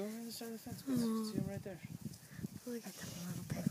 Go around the side of the fence. Mm. See him right there. Look at that little